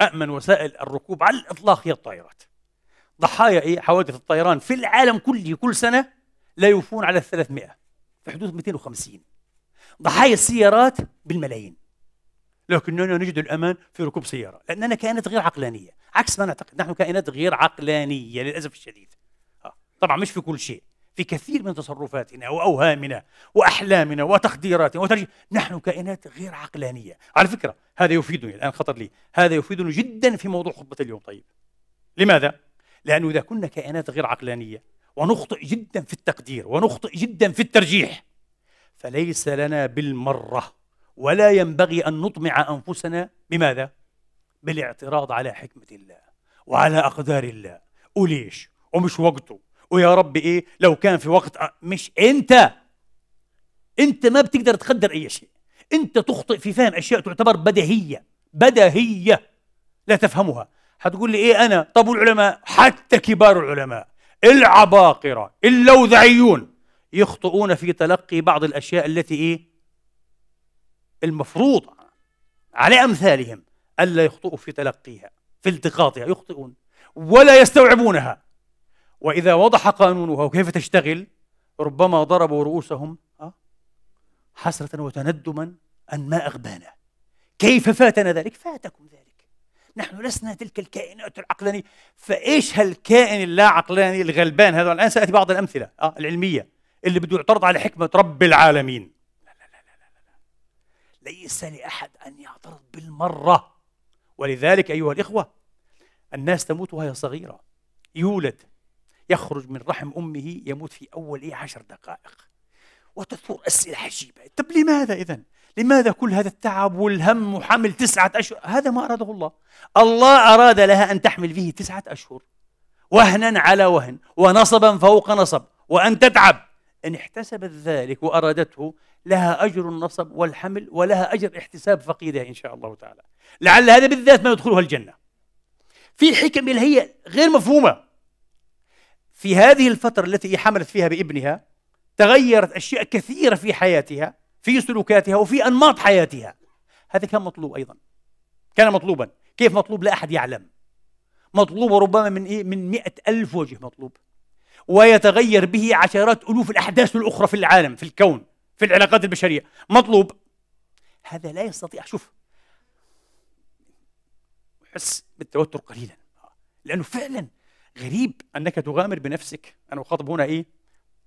أأمن وسائل الركوب على الإطلاق هي الطائرات. ضحايا إيه؟ حوادث الطيران في العالم كله كل سنة لا يوفون على الثلاثمائة في حدود 250 ضحايا السيارات بالملايين. لكننا نجد الأمان في ركوب سيارة لأننا كائنات غير عقلانية. عكس ما نعتقد. نحن كائنات غير عقلانية للأسف الشديد. آه، طبعا مش في كل شيء. في كثير من تصرفاتنا وأوهامنا وأحلامنا وتقديراتنا وترجي نحن كائنات غير عقلانية على فكرة هذا يفيدني الآن خطر لي هذا يفيدني جدا في موضوع خطبة اليوم طيب لماذا؟ لأنه إذا كنا كائنات غير عقلانية ونخطئ جدا في التقدير ونخطئ جدا في الترجيح فليس لنا بالمرة ولا ينبغي أن نطمع أنفسنا بماذا؟ بالاعتراض على حكمة الله وعلى أقدار الله وليش؟ ومش وقته ويا رب إيه لو كان في وقت مش أنت. أنت ما بتقدر تقدر أي شيء. أنت تخطئ في فهم أشياء تعتبر بديهية بديهية. لا تفهمها. حتقول لي إيه أنا؟ طب والعلماء؟ حتى كبار العلماء العباقرة اللوذعيون يخطئون في تلقي بعض الأشياء التي إيه؟ المفروض على أمثالهم ألا يخطئوا في تلقيها في التقاطها يخطئون ولا يستوعبونها. وإذا وضح قانونها وكيف تشتغل ربما ضربوا رؤوسهم آه، حسرة وتندما أن ما أغبانا. كيف فاتنا ذلك؟ فاتكم ذلك. نحن لسنا تلك الكائنات العقلانية. فإيش هالكائن اللا عقلاني الغلبان هذا؟ الآن سأتي بعض الأمثلة آه العلمية اللي بده يعترض على حكمة رب العالمين. لا لا لا لا لا لا. ليس لأحد أن يعترض بالمرة. ولذلك أيها الإخوة الناس تموت وهي صغيرة. يولد. يخرج من رحم أمه يموت في أول إيه عشر دقائق. وتثور أسئلة عجيبة. طب لماذا إذن؟ لماذا كل هذا التعب والهم وحمل تسعة أشهر؟ هذا ما أراده الله. الله أراد لها أن تحمل فيه تسعة أشهر. وهنا على وهن ونصبا فوق نصب. وأن تتعب. إن احتسبت ذلك وأرادته لها أجر النصب والحمل ولها أجر احتساب فقيدها إن شاء الله تعالى. لعل هذا بالذات ما يدخلها الجنة. في حكم هي غير مفهومة. في هذه الفترة التي حملت فيها بابنها تغيرت أشياء كثيرة في حياتها في سلوكاتها وفي أنماط حياتها. هذا كان مطلوب أيضا. كان مطلوبا. كيف مطلوب؟ لا أحد يعلم. مطلوب ربما من إيه؟ من مئة ألف وجه مطلوب. ويتغير به عشرات ألوف الأحداث الأخرى في العالم في الكون في العلاقات البشرية. مطلوب. هذا لا يستطيع. شوف. أحس بالتوتر قليلا. لأنه فعلا غريب أنك تغامر بنفسك. أنا أخاطب هنا إيه؟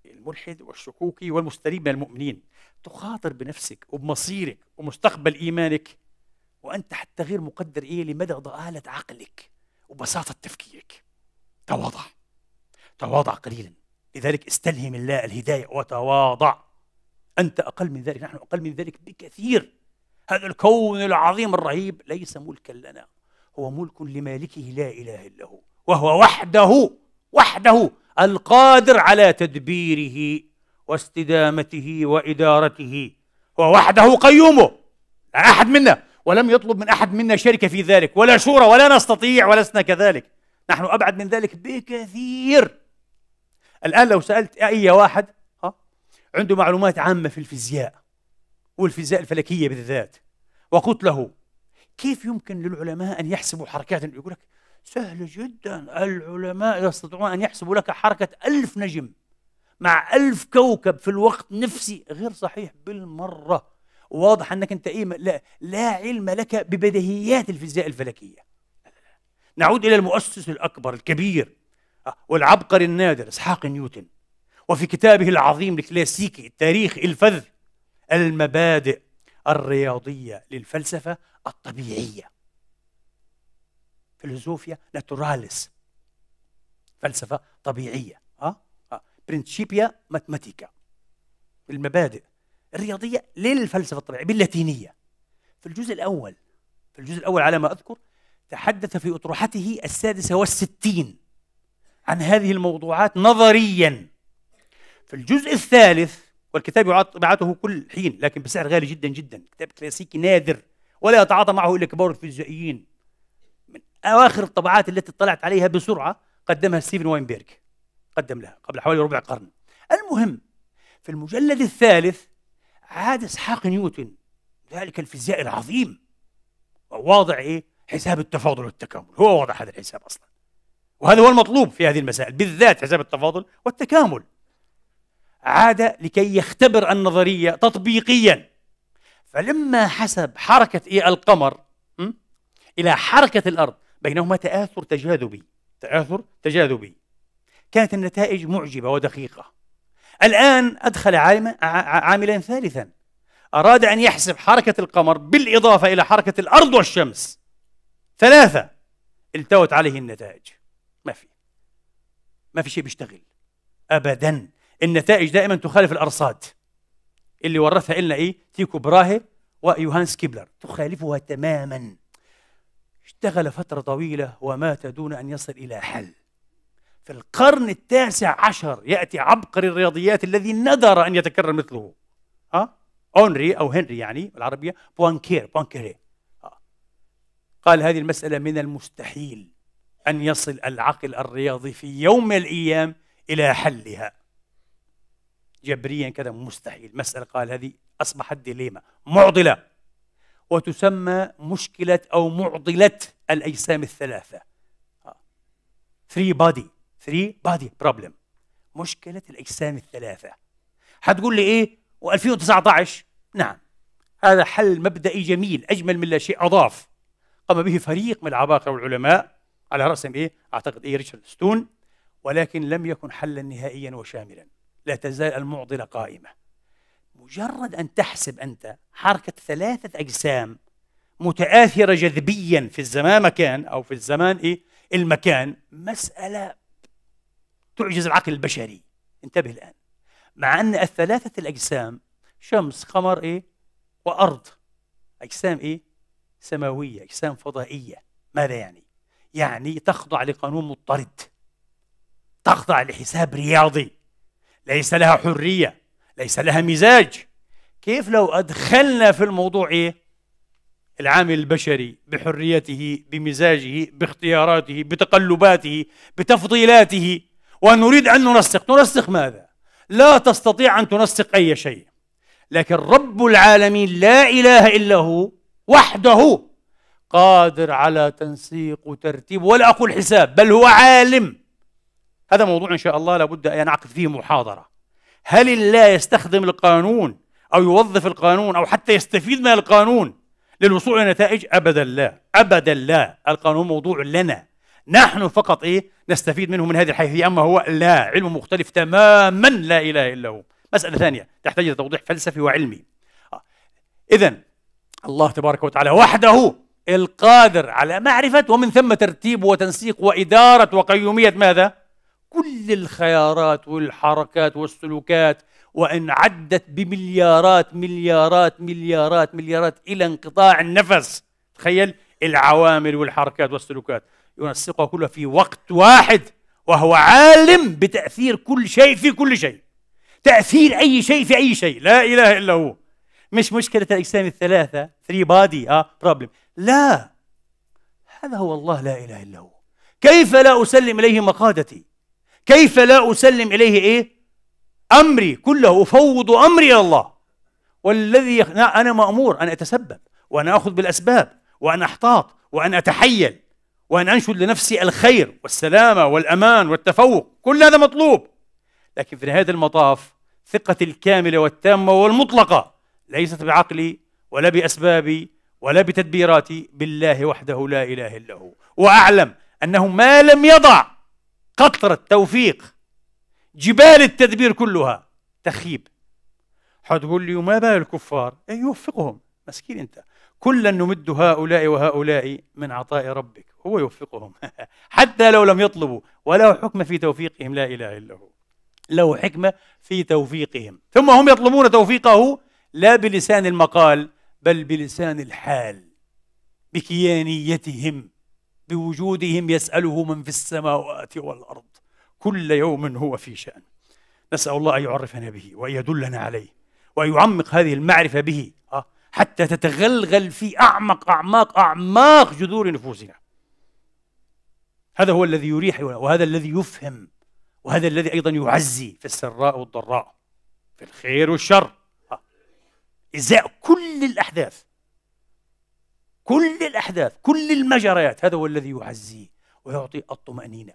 الملحد والشكوكي والمستريب من المؤمنين. تخاطر بنفسك وبمصيرك ومستقبل إيمانك. وأنت حتى غير مقدر إيه لمدى ضآلة عقلك وبساطة تفكيرك. تواضع. تواضع قليلا. لذلك استلهم الله الهداية وتواضع. أنت أقل من ذلك. نحن أقل من ذلك بكثير. هذا الكون العظيم الرهيب ليس ملكا لنا. هو ملك لمالكه لا إله إلا هو. وهو وحده وحده القادر على تدبيره واستدامته وإدارته. هو وحده قيومه لا أحد منا ولم يطلب من أحد منا شركة في ذلك ولا شورى ولا نستطيع ولسنا كذلك. نحن أبعد من ذلك بكثير. الآن لو سألت أي واحد ها عنده معلومات عامة في الفيزياء والفيزياء الفلكية بالذات وقلت له كيف يمكن للعلماء أن يحسبوا حركات؟ يقول لك سهل جدا. العلماء يستطيعون أن يحسبوا لك حركة ألف نجم مع ألف كوكب في الوقت نفسي. غير صحيح. بالمرة. واضح أنك أنت إيه لا, لا علم لك ببديهيات الفيزياء الفلكية. نعود إلى المؤسس الأكبر الكبير آه، والعبقري النادر إسحاق نيوتن. وفي كتابه العظيم الكلاسيكي التاريخي الفذ المبادئ الرياضية للفلسفة الطبيعية. فيلوزوفيا ناتوراليس فلسفة طبيعية ها أه؟ برنشيبيا ماتماتيكا المبادئ الرياضية للفلسفة الطبيعية باللاتينية. في الجزء الأول في الجزء الأول على ما أذكر تحدث في أطروحته السادسة والستين عن هذه الموضوعات نظريا. في الجزء الثالث والكتاب يعاد طباعته كل حين لكن بسعر غالي جدا جدا كتاب كلاسيكي نادر ولا يتعاطى معه إلا كبار الفيزيائيين. من أواخر الطبعات التي اطلعت عليها بسرعة قدمها ستيفن واينبيرغ قدم لها قبل حوالي ربع قرن. المهم في المجلد الثالث عاد إسحاق نيوتن ذلك الفيزيائي العظيم. وواضع إيه؟ حساب التفاضل والتكامل. هو وضع هذا الحساب أصلا. وهذا هو المطلوب في هذه المسائل بالذات حساب التفاضل والتكامل. عاد لكي يختبر النظرية تطبيقيا. فلما حسب حركة إيه؟ القمر إلى حركة الأرض بينهما تآثر تجاذبي. تآثر تجاذبي. كانت النتائج معجبة ودقيقة. الآن أدخل عاملا ثالثا. أراد أن يحسب حركة القمر بالإضافة إلى حركة الأرض والشمس. ثلاثة. التوت عليه النتائج. ما في. ما في شيء بيشتغل. أبدا. النتائج دائما تخالف الأرصاد. اللي ورثها لنا إيه؟ تيكو براهي ويوهانس كيبلر. تخالفها تماما. اشتغل فترة طويلة ومات دون أن يصل إلى حل. في القرن التاسع عشر يأتي عبقري الرياضيات الذي ندر أن يتكرر مثله. ها؟ أونري أو هنري يعني بالعربية. بوانكير بوانكيري. قال هذه المسألة من المستحيل أن يصل العقل الرياضي في يوم من الأيام إلى حلها. جبريا كذا مستحيل. مسألة قال هذه أصبحت dilemma. معضلة. وتسمى مشكلة أو معضلة الأجسام الثلاثة. 3 body 3 body problem مشكلة الأجسام الثلاثة. حتقول لي إيه؟ و2019 نعم. هذا حل مبدئي جميل أجمل من لا شيء أضاف. قام به فريق من العباقرة والعلماء على رأسهم إيه؟ أعتقد إيه؟ ريتشارد ستون. ولكن لم يكن حلا نهائيا وشاملا. لا تزال المعضلة قائمة. مجرد أن تحسب أنت حركة ثلاثة أجسام متآثرة جذبيا في الزمان مكان أو في الزمان إيه؟ المكان مسألة تعجز العقل البشري. انتبه الآن. مع أن الثلاثة الأجسام شمس قمر إيه؟ وأرض. أجسام إيه؟ سماوية أجسام فضائية. ماذا يعني؟ يعني تخضع لقانون مضطرد. تخضع لحساب رياضي. ليس لها حرية. ليس لها مزاج. كيف لو أدخلنا في الموضوع إيه؟ العامل البشري بحريته بمزاجه باختياراته بتقلباته بتفضيلاته؟ ونريد أن ننسق. ننسق ماذا؟ لا تستطيع أن تنسق أي شيء. لكن رب العالمين لا إله إلا هو وحده قادر على تنسيق وترتيب. ولا أقول حساب بل هو عالم. هذا موضوع إن شاء الله لابد أن نعقد فيه محاضرة. هل الله يستخدم القانون أو يوظف القانون أو حتى يستفيد من القانون للوصول إلى نتائج؟ أبدا لا. أبدا لا. القانون موضوع لنا. نحن فقط إيه؟ نستفيد منه من هذه الحيثية. أما هو لا. علم مختلف تماما. لا إله إلا هو. مسألة ثانية. تحتاج إلى توضيح فلسفي وعلمي. إذا الله تبارك وتعالى وحده القادر على معرفة ومن ثم ترتيب وتنسيق وإدارة وقيومية ماذا؟ كل الخيارات والحركات والسلوكات وإن عدت بمليارات مليارات مليارات مليارات إلى انقطاع النفس. تخيل العوامل والحركات والسلوكات. ينسقها كلها في وقت واحد وهو عالم بتأثير كل شيء في كل شيء. تأثير أي شيء في أي شيء. لا إله إلا هو. مش مشكلة الأجسام الثلاثة three body آه problem لا. هذا هو الله لا إله إلا هو. كيف لا أسلم إليه مقادتي؟ كيف لا أسلم إليه إيه؟ أمري كله أفوض أمري إلى الله. والذي أنا مأمور أن أتسبب وأن أخذ بالأسباب وأن أحتاط وأن أتحيل وأن أنشد لنفسي الخير والسلامة والأمان والتفوق. كل هذا مطلوب. لكن في نهاية المطاف ثقتي الكاملة والتامة والمطلقة ليست بعقلي ولا بأسبابي ولا بتدبيراتي. بالله وحده لا إله إلا هو. وأعلم أنه ما لم يضع قطرة توفيق جبال التدبير كلها تخيب حتقول لي وما بال الكفار أي يوفقهم. مسكين أنت. كلا نمد هؤلاء وهؤلاء من عطاء ربك. هو يوفقهم. حتى لو لم يطلبوا وله حكم في توفيقهم لا إله إلا هو. له حكمة في توفيقهم. ثم هم يطلبون توفيقه لا بلسان المقال بل بلسان الحال بكيانيتهم. بوجودهم يسأله من في السماوات والأرض. كل يوم هو في شأن. نسأل الله أن يعرفنا به وأن يدلنا عليه وأن يعمق هذه المعرفة به آه، حتى تتغلغل في أعمق أعماق أعماق جذور نفوسنا. هذا هو الذي يريح وهذا الذي يفهم وهذا الذي أيضا يعزي في السراء والضراء في الخير والشر. آه. إزاء كل الأحداث. كل الأحداث كل المجريات هذا هو الذي يعزيه ويعطي الطمأنينة.